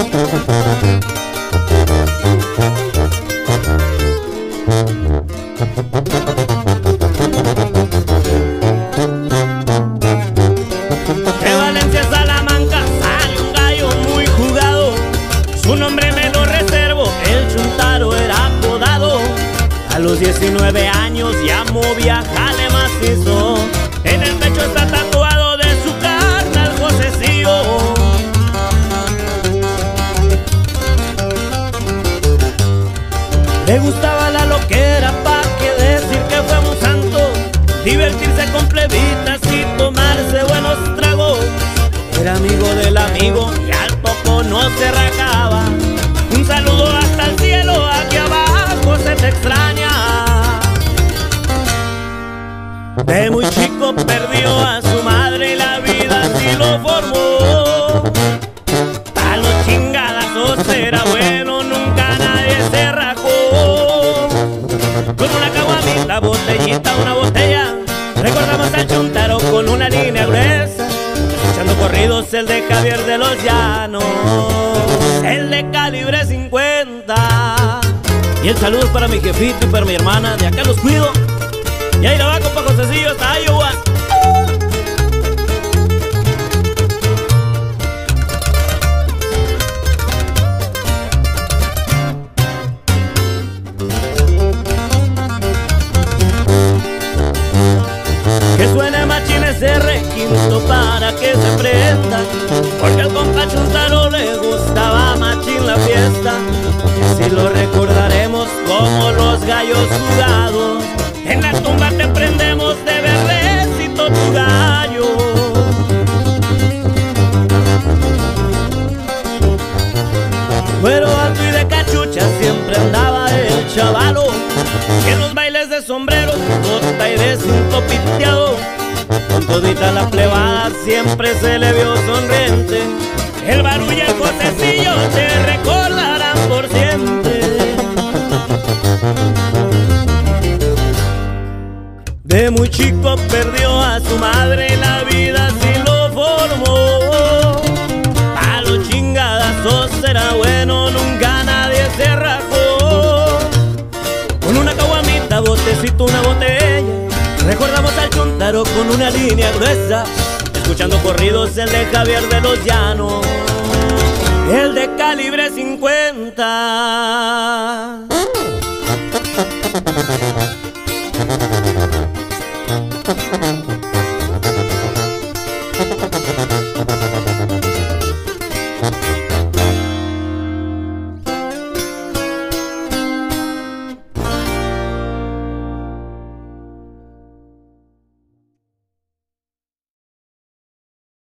De Valencia, Salamanca, sale un gallo muy jugado. Su nombre me lo reservo, el Chuntaro era apodado. A los 19 años ya no viajale más. En el pecho está Tatu. Le gustaba la loquera, pa' que decir que fue un santo. Divertirse con plebitas y tomarse buenos tragos. Era amigo del amigo y al poco no se racaba. Un saludo hasta el cielo, aquí abajo se te extraña. De muy chico perdió a su madre y la vida así lo formó. A los chingadazos era bueno, una botella. Recordamos al chuntaro con una línea gruesa. Escuchando corridos el de Javier de los Llanos. El de calibre 50. Y el saludo para mi jefito y para mi hermana. De acá los cuido. Y ahí la va, compa Josecillo, hasta Iowa. Que suene machín ese requinto para que se prenda. Porque al compa Chuntaro le gustaba machín la fiesta. Y así lo recordaremos como los gallos jugados. En la tumba te prendemos de verdecito tu gallo. Pero alto y de cachucha siempre andaba el chavalo todita la plebada siempre se le vio sonriente. El barullo y el josecillo te recordarán por siempre. De muy chico perdió a su madre la vida así lo formó. A los chingadazos era bueno, nunca nadie se rajó. Con una caguamita, botecito, una botella Recordamos al chuntaro con una línea gruesa Escuchando corridos el de Javier de los Llanos El de calibre 50